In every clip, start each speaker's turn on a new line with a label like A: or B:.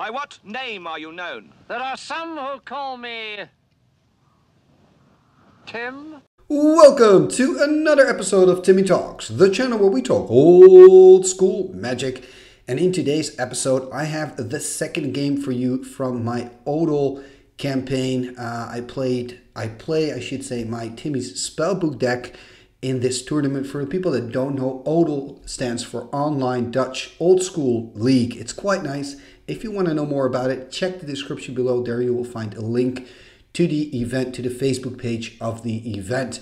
A: By what name are you known?
B: There are some who call me. Tim?
C: Welcome to another episode of Timmy Talks, the channel where we talk old school magic. And in today's episode, I have the second game for you from my ODOL campaign. Uh, I played, I play, I should say, my Timmy's Spellbook deck in this tournament. For the people that don't know, ODOL stands for Online Dutch Old School League. It's quite nice. If you want to know more about it, check the description below. There you will find a link to the event, to the Facebook page of the event.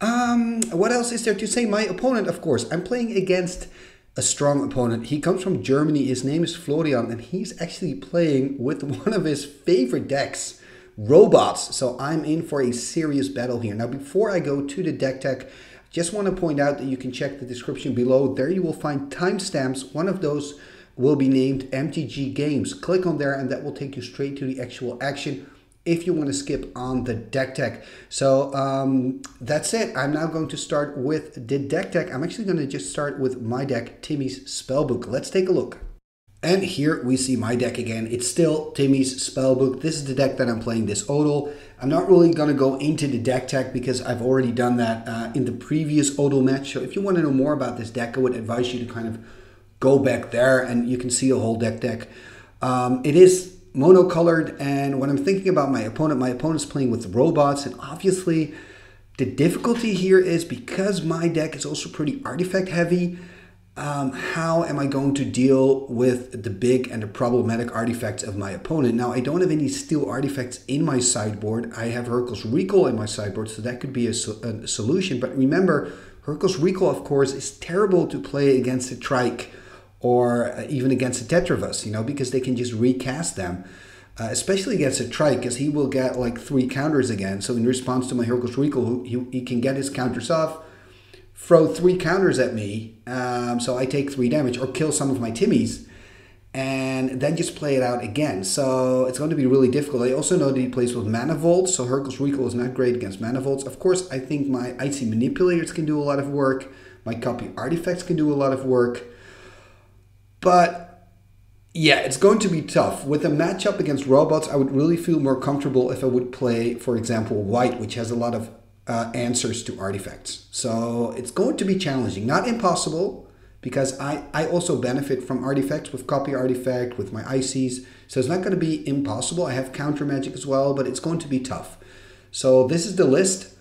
C: Um, what else is there to say? My opponent, of course, I'm playing against a strong opponent. He comes from Germany. His name is Florian, and he's actually playing with one of his favorite decks, robots. So I'm in for a serious battle here. Now, before I go to the deck tech, just want to point out that you can check the description below. There you will find timestamps. One of those will be named MTG Games. Click on there, and that will take you straight to the actual action if you want to skip on the deck tech. So um, that's it. I'm now going to start with the deck tech. I'm actually going to just start with my deck, Timmy's Spellbook. Let's take a look. And here we see my deck again. It's still Timmy's Spellbook. This is the deck that I'm playing this ODOL. I'm not really going to go into the deck tech because I've already done that uh, in the previous ODOL match. So if you want to know more about this deck, I would advise you to kind of go back there and you can see a whole deck deck. Um, it is monocolored. And when I'm thinking about my opponent, my opponent's playing with robots. And obviously, the difficulty here is because my deck is also pretty artifact heavy. Um, how am I going to deal with the big and the problematic artifacts of my opponent? Now, I don't have any steel artifacts in my sideboard. I have Hurkyl's Recall in my sideboard, so that could be a, a solution. But remember, Hurkyl's Recall, of course, is terrible to play against a Trike or uh, even against a Tetravus, you know, because they can just recast them. Uh, especially against a trike, because he will get like three counters again. So in response to my Hurkyl's Recall, he, he can get his counters off, throw three counters at me, um, so I take three damage, or kill some of my Timmies, and then just play it out again. So it's going to be really difficult. I also know that he plays with Mana Vaults, so Hurkyl's Recall is not great against Mana Vaults. Of course, I think my Icy Manipulators can do a lot of work. My Copy Artifacts can do a lot of work. But yeah, it's going to be tough. With a matchup against robots, I would really feel more comfortable if I would play, for example, white, which has a lot of uh, answers to artifacts. So it's going to be challenging. Not impossible, because I, I also benefit from artifacts with copy artifact, with my ICs. So it's not going to be impossible. I have counter magic as well, but it's going to be tough. So this is the list.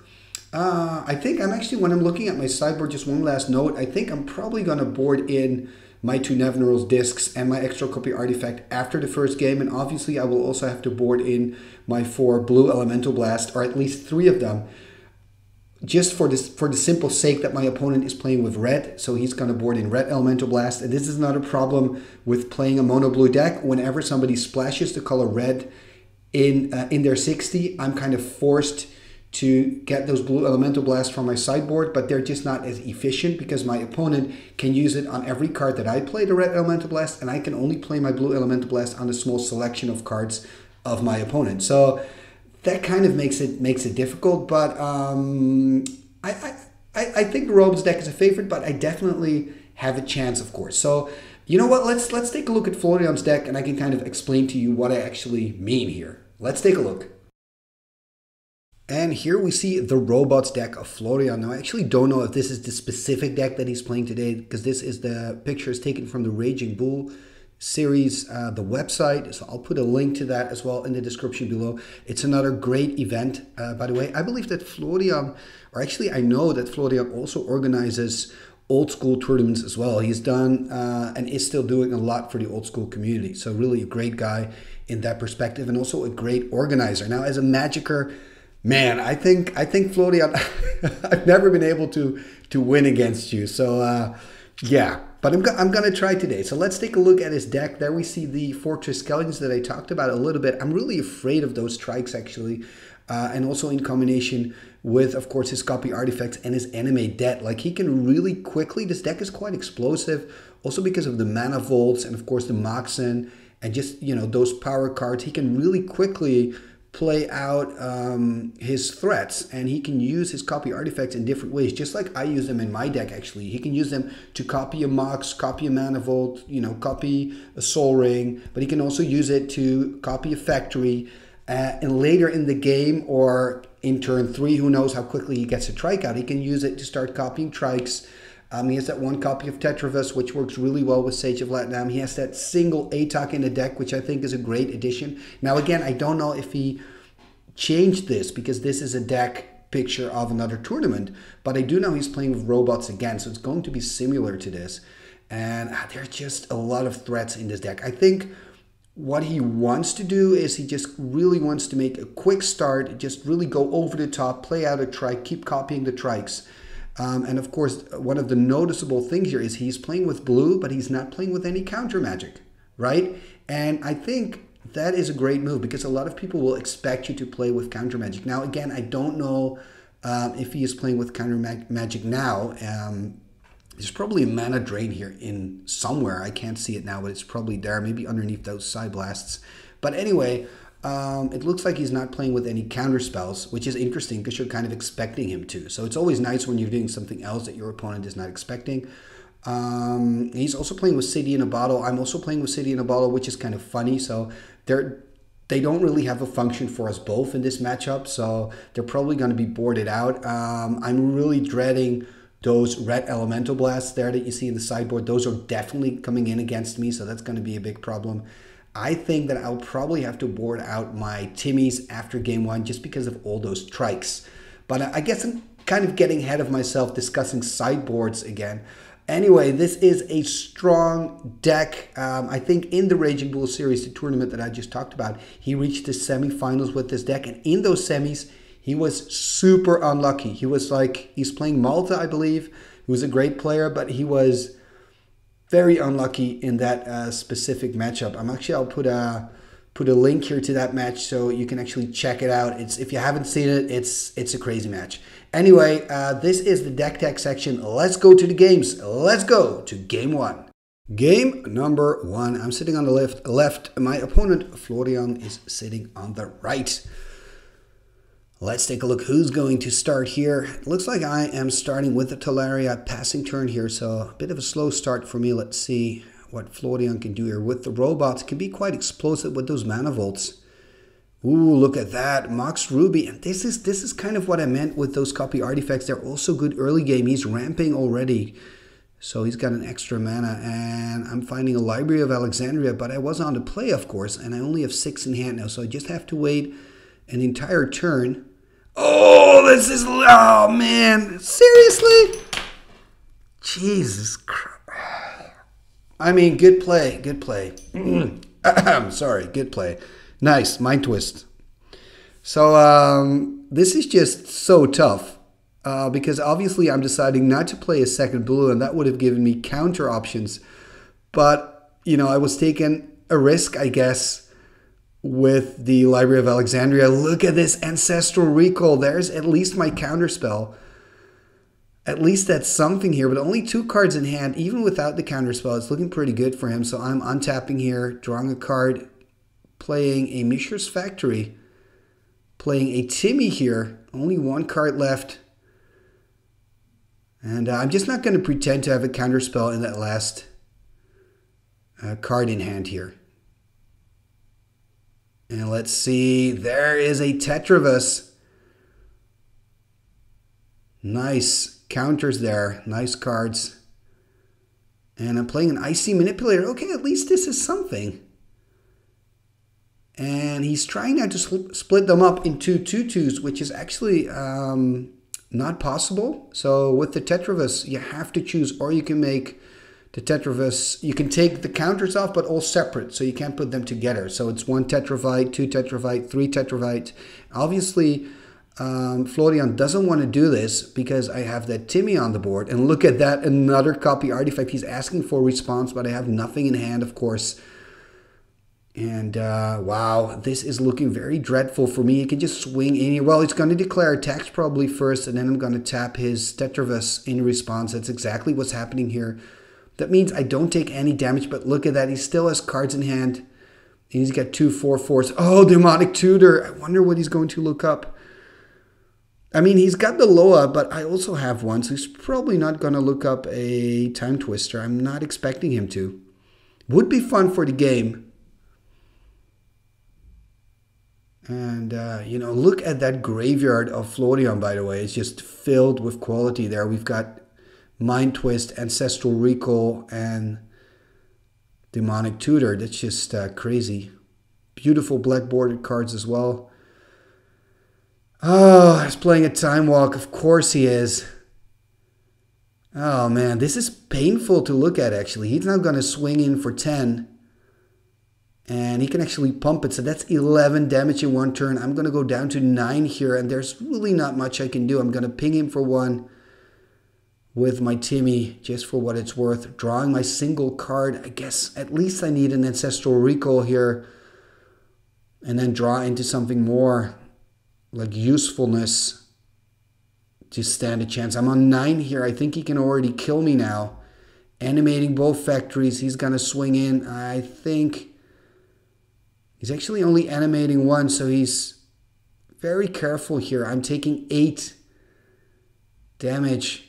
C: Uh, I think I'm actually, when I'm looking at my sideboard, just one last note, I think I'm probably going to board in my two Nevinyrral's Disks and my extra copy artifact after the first game. And obviously, I will also have to board in my four blue elemental blast, or at least three of them, just for this for the simple sake that my opponent is playing with red. So he's going to board in red elemental blast. And this is not a problem with playing a mono blue deck. Whenever somebody splashes the color red in uh, in their 60, I'm kind of forced to get those blue elemental blasts from my sideboard, but they're just not as efficient because my opponent can use it on every card that I play the red elemental blast, and I can only play my blue elemental blast on a small selection of cards of my opponent. So that kind of makes it makes it difficult, but um, I, I I think the deck is a favorite, but I definitely have a chance, of course. So you know what? Let's let's take a look at Florian's deck, and I can kind of explain to you what I actually mean here. Let's take a look. And here we see the robots deck of Florian. Now, I actually don't know if this is the specific deck that he's playing today, because this is the picture is taken from the Raging Bull series, uh, the website. So I'll put a link to that as well in the description below. It's another great event, uh, by the way. I believe that Florian, or actually, I know that Florian also organizes old school tournaments as well. He's done uh, and is still doing a lot for the old school community. So, really, a great guy in that perspective, and also a great organizer. Now, as a Magicer, man, I think I think Florian, I've never been able to to win against you. So uh, yeah, but I'm go- I'm gonna try today. So let's take a look at his deck. There we see the four Triskelions that I talked about a little bit. I'm really afraid of those trikes actually, uh, and also in combination with of course his copy artifacts and his Animate Dead. Like he can really quickly. This deck is quite explosive, also because of the mana vaults and of course the Moxen and just you know those power cards. He can really quickly play out um, his threats and he can use his copy artifacts in different ways just like i use them in my deck actually. He can use them to copy a mox copy a Mana Vault you know copy a Sol Ring but he can also use it to copy a factory uh, and later in the game or in turn three who knows how quickly he gets a trike out he can use it to start copying trikes um, he has that one copy of Tetravus, which works really well with Sage of Lat-Nam. He has that single Atog in the deck, which I think is a great addition. Now, again, I don't know if he changed this because this is a deck picture of another tournament, but I do know he's playing with robots again, so it's going to be similar to this. And ah, there are just a lot of threats in this deck. I think what he wants to do is he just really wants to make a quick start, just really go over the top, play out a trike, keep copying the trikes um, and of course, one of the noticeable things here is he's playing with blue, but he's not playing with any counter magic, right? And I think that is a great move because a lot of people will expect you to play with counter magic. Now, again, I don't know um, if he is playing with counter mag- magic now. Um, there's probably a mana drain here in somewhere. I can't see it now, but it's probably there, maybe underneath those Psi-Blasts. But anyway, um, it looks like he's not playing with any counter spells, which is interesting because you're kind of expecting him to. So it's always nice when you're doing something else that your opponent is not expecting. Um, he's also playing with City in a Bottle. I'm also playing with City in a Bottle, which is kind of funny. So they're they don't really have a function for us both in this matchup. So they're probably going to be boarded out. Um, I'm really dreading those red elemental blasts there that you see in the sideboard. Those are definitely coming in against me, so that's going to be a big problem. I think that I'll probably have to board out my Timmy's after game one just because of all those trikes. But I guess I'm kind of getting ahead of myself discussing sideboards again. Anyway, this is a strong deck. Um, I think in the Raging Bull Series, the tournament that I just talked about, he reached the semifinals with this deck. And in those semis, he was super unlucky. He was like, he's playing Malta, I believe. He was a great player, but he was very unlucky in that uh, specific matchup. I'm actually I'll put a put a link here to that match so you can actually check it out. It's if you haven't seen it, it's it's a crazy match. Anyway, uh, this is the deck tech section. Let's go to the games. Let's go to game one. Game number one. I'm sitting on the left. Left. My opponent Florian is sitting on the right. Let's take a look who's going to start here. Looks like I am starting with the Tolaria passing turn here, so a bit of a slow start for me. Let's see what Florian can do here with the robots. Can be quite explosive with those mana vaults. Ooh, look at that. Mox Ruby. And this is this is kind of what I meant with those copy artifacts. They're also good early game. He's ramping already. So he's got an extra mana. And I'm finding a Library of Alexandria, but I was on the play, of course, and I only have six in hand now. So I just have to wait an entire turn. Oh, this is. Oh, man. Seriously? Jesus Christ. I mean, good play. Good play. I'm sorry. Good play. Nice. Mind twist. So, um, this is just so tough. Uh, because obviously I'm deciding not to play a second blue, and that would have given me counter options. But, you know, I was taking a risk, I guess with the Library of Alexandria. Look at this Ancestral Recall. There's at least my counterspell. At least that's something here, but only two cards in hand, even without the counterspell. It's looking pretty good for him. So I'm untapping here, drawing a card, playing a Mishra's Factory, playing a Timmy here. Only one card left. And uh, I'm just not going to pretend to have a counterspell in that last uh, card in hand here. And let's see, there is a Tetravus. Nice counters there, nice cards. And I'm playing an Icy Manipulator. Okay, at least this is something. And he's trying now to split them up into two twos, which is actually um, not possible. So with the Tetravus, you have to choose, or you can make the Tetravus, you can take the counters off, but all separate, so you can't put them together. So it's one Tetravite, two Tetravite, three Tetravite. Obviously, um, Florian doesn't want to do this because I have that Timmy on the board. And look at that, another copy artifact. He's asking for response, but I have nothing in hand, of course. And uh, wow, this is looking very dreadful for me. He can just swing in Well, he's going to declare attacks probably first, and then I'm going to tap his Tetravus in response. That's exactly what's happening here. That means I don't take any damage, but look at that. He still has cards in hand. He's got two four fours. Oh, demonic tutor. I wonder what he's going to look up. I mean, he's got the Loa, but I also have one, so he's probably not going to look up a time twister. I'm not expecting him to. Would be fun for the game. And, uh, you know, look at that graveyard of Florian, by the way. It's just filled with quality there. We've got Mind Twist, Ancestral Recall, and Demonic Tutor. That's just uh, crazy. Beautiful black bordered cards as well. Oh, he's playing a Time Walk. Of course he is. Oh man, this is painful to look at actually. He's now going to swing in for 10. And he can actually pump it. So that's 11 damage in one turn. I'm going to go down to 9 here. And there's really not much I can do. I'm going to ping him for 1 with my Timmy, just for what it's worth. Drawing my single card. I guess at least I need an Ancestral Recall here. And then draw into something more like usefulness to stand a chance. I'm on 9 here. I think he can already kill me now. Animating both factories. He's going to swing in. I think he's actually only animating one, so he's very careful here. I'm taking 8 damage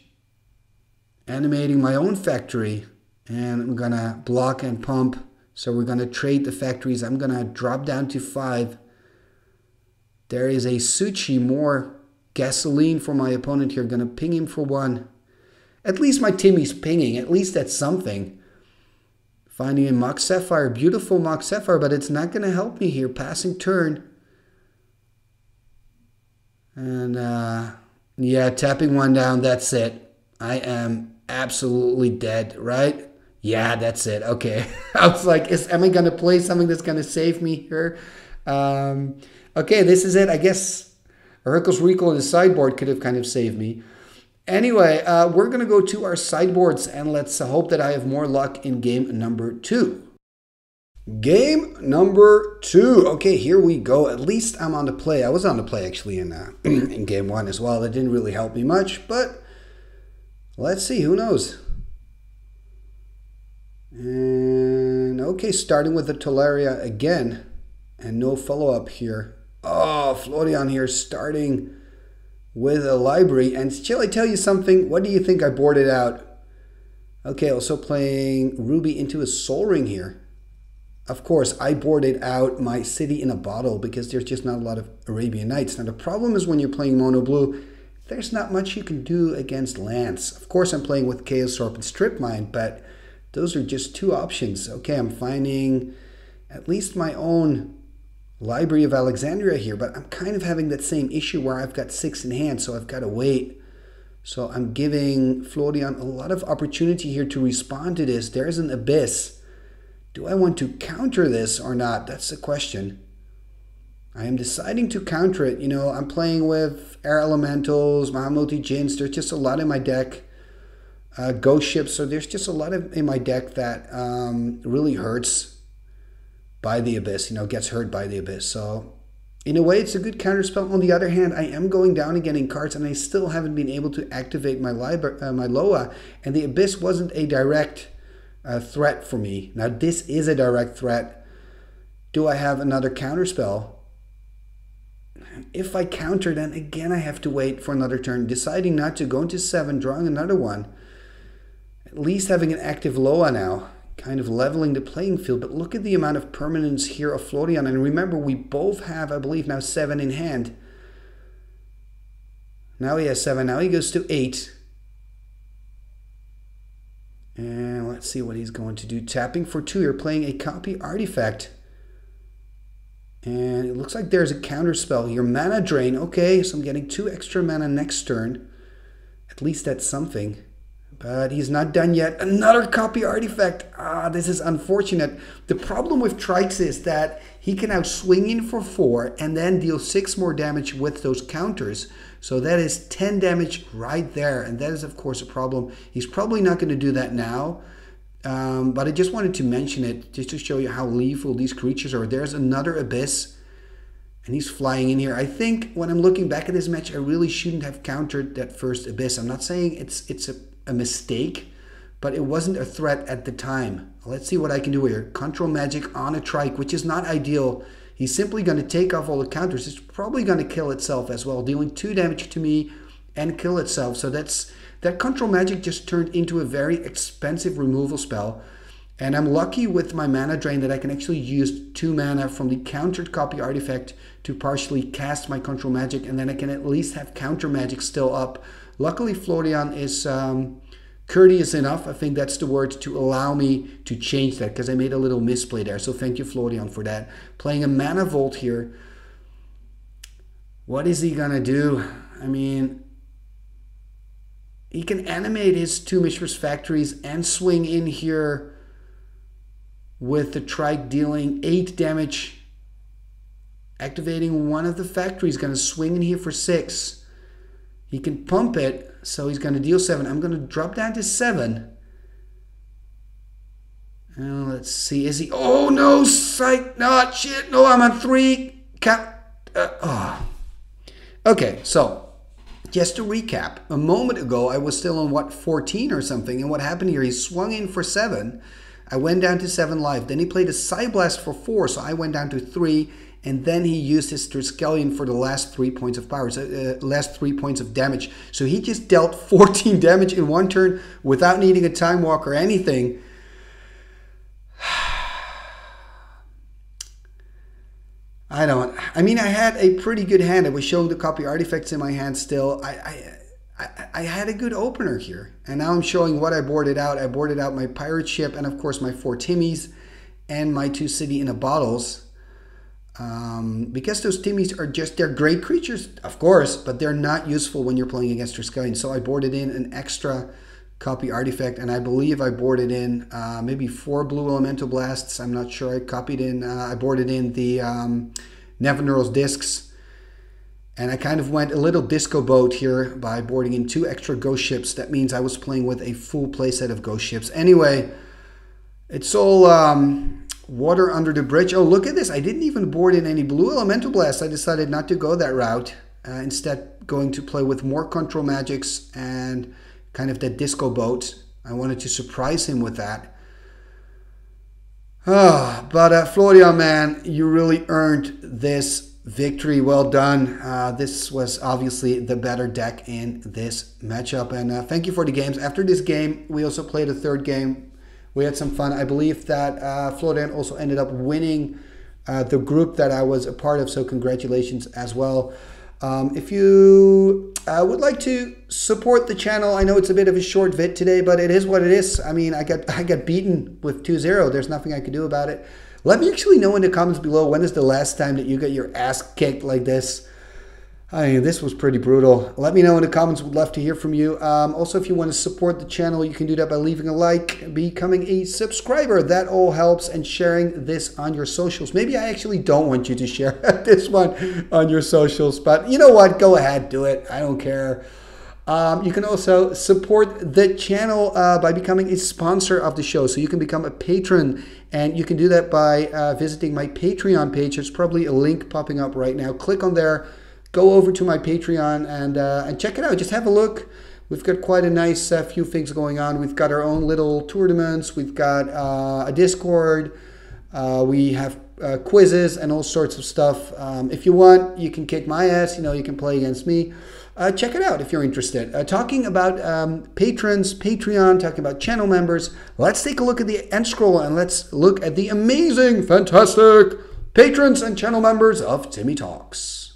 C: animating my own factory and I'm gonna block and pump. So we're gonna trade the factories. I'm gonna drop down to five. There is a Su-Chi more gasoline for my opponent here. Gonna ping him for one. At least my Timmy's pinging. At least that's something. Finding a Mox Sapphire beautiful Mox Sapphire but it's not gonna help me here. Passing turn. And uh yeah tapping one down. That's it. I am absolutely dead, right? Yeah, that's it. Okay. I was like, is am I gonna play something that's gonna save me here? Um, okay, this is it. I guess Hurkyl's Recall in the sideboard could have kind of saved me. Anyway, uh, we're gonna go to our sideboards and let's hope that I have more luck in game number two. Game number two. Okay, here we go. At least I'm on the play. I was on the play actually in uh, in game one as well. That didn't really help me much, but Let's see, who knows? And okay, starting with the Tolaria again, and no follow up here. Oh, Florian here starting with a library. And shall I tell you something? What do you think I boarded out? Okay, also playing Ruby into a Sol Ring here. Of course, I boarded out my City in a Bottle because there's just not a lot of Arabian Nights. Now, the problem is when you're playing Mono Blue, there's not much you can do against Lance. Of course, I'm playing with Chaos Orb and Strip Mine, but those are just two options. Okay, I'm finding at least my own Library of Alexandria here, but I'm kind of having that same issue where I've got six in hand, so I've got to wait. So I'm giving Florian a lot of opportunity here to respond to this. There's an abyss. Do I want to counter this or not? That's the question. I am deciding to counter it. You know, I'm playing with Air Elementals, Mahamoti Djinns. There's just a lot in my deck. Uh, ghost ships. So there's just a lot of in my deck that um, really hurts by the Abyss. You know, gets hurt by the Abyss. So in a way, it's a good counterspell. On the other hand, I am going down again in cards, and I still haven't been able to activate my Libra, uh, my Loa. And the Abyss wasn't a direct uh, threat for me. Now this is a direct threat. Do I have another counterspell? If I counter, then again I have to wait for another turn, deciding not to go into 7, drawing another one. At least having an active Loa now, kind of leveling the playing field. But look at the amount of permanence here of Florian. And remember, we both have, I believe, now 7 in hand. Now he has 7. Now he goes to 8. And let's see what he's going to do. Tapping for 2. You're playing a copy artifact. And it looks like there's a counter spell here. Mana drain. Okay, so I'm getting two extra mana next turn. At least that's something. But he's not done yet. Another copy artifact. Ah, this is unfortunate. The problem with Trikes is that he can now swing in for four and then deal six more damage with those counters. So that is 10 damage right there. And that is, of course, a problem. He's probably not going to do that now. Um, but I just wanted to mention it just to show you how lethal these creatures are. There's another Abyss, and he's flying in here. I think when I'm looking back at this match, I really shouldn't have countered that first Abyss. I'm not saying it's it's a, a mistake, but it wasn't a threat at the time. Let's see what I can do here. Control magic on a trike, which is not ideal. He's simply going to take off all the counters. It's probably going to kill itself as well, dealing two damage to me and kill itself. So that's that control magic just turned into a very expensive removal spell. And I'm lucky with my mana drain that I can actually use two mana from the countered copy artifact to partially cast my control magic, and then I can at least have counter magic still up. Luckily, Florian is um, courteous enough, I think that's the word, to allow me to change that because I made a little misplay there. So thank you, Florian, for that. Playing a mana vault here. What is he gonna do? I mean, he can animate his two Mishra's factories and swing in here with the trike dealing 8 damage. Activating one of the factories, going to swing in here for 6. He can pump it, so he's going to deal 7. I'm going to drop down to 7. And let's see, is he... Oh, no, psych... No, shit, no, I'm on 3. Count... Uh, oh. Okay, so just to recap, a moment ago I was still on what 14 or something, and what happened here? He swung in for seven. I went down to seven life. Then he played a side Psyblast for four, so I went down to three, and then he used his Triskelion for the last three points of power, so, uh, last three points of damage. So he just dealt 14 damage in one turn without needing a time walk or anything. I don't. I mean, I had a pretty good hand. I was showing the copy artifacts in my hand still. I, I, I, I had a good opener here. And now I'm showing what I boarded out. I boarded out my pirate ship and, of course, my four Timmies and my two city in a bottles. Um, because those Timmies are just, they're great creatures, of course, but they're not useful when you're playing against Triskelion. So I boarded in an extra copy artifact, and I believe I boarded in uh, maybe four blue elemental blasts. I'm not sure. I copied in, uh, I boarded in the um, Nevinyrral's Disks, and I kind of went a little disco boat here by boarding in two extra ghost ships. That means I was playing with a full playset of ghost ships. Anyway, it's all um, water under the bridge. Oh, look at this. I didn't even board in any blue elemental blasts. I decided not to go that route. Uh, instead, going to play with more control magics and kind of that disco boat. I wanted to surprise him with that. Oh, but uh, Florian, man, you really earned this victory. Well done. Uh, this was obviously the better deck in this matchup. And uh, thank you for the games. After this game, we also played a third game. We had some fun. I believe that uh, Florian also ended up winning uh, the group that I was a part of. So congratulations as well. Um, if you uh, would like to support the channel, I know it's a bit of a short vid today, but it is what it is. I mean, I got I got beaten with 2-0. There's nothing I can do about it. Let me actually know in the comments below when is the last time that you got your ass kicked like this. I mean, this was pretty brutal. Let me know in the comments. Would love to hear from you. Um, also, if you want to support the channel, you can do that by leaving a like, becoming a subscriber. That all helps, and sharing this on your socials. Maybe I actually don't want you to share this one on your socials, but you know what? Go ahead, do it. I don't care. Um, you can also support the channel uh, by becoming a sponsor of the show. So you can become a patron, and you can do that by uh, visiting my Patreon page. There's probably a link popping up right now. Click on there go over to my Patreon and uh, and check it out. Just have a look. We've got quite a nice uh, few things going on. We've got our own little tournaments. We've got uh, a Discord. Uh, we have uh, quizzes and all sorts of stuff. Um, if you want, you can kick my ass. You know, you can play against me. Uh, check it out if you're interested. Talking about um, patrons, Patreon, talking about channel members, let's take a look at the end scroll and let's look at the amazing, fantastic patrons and channel members of Timmy Talks.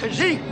D: Kazee.